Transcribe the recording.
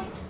you.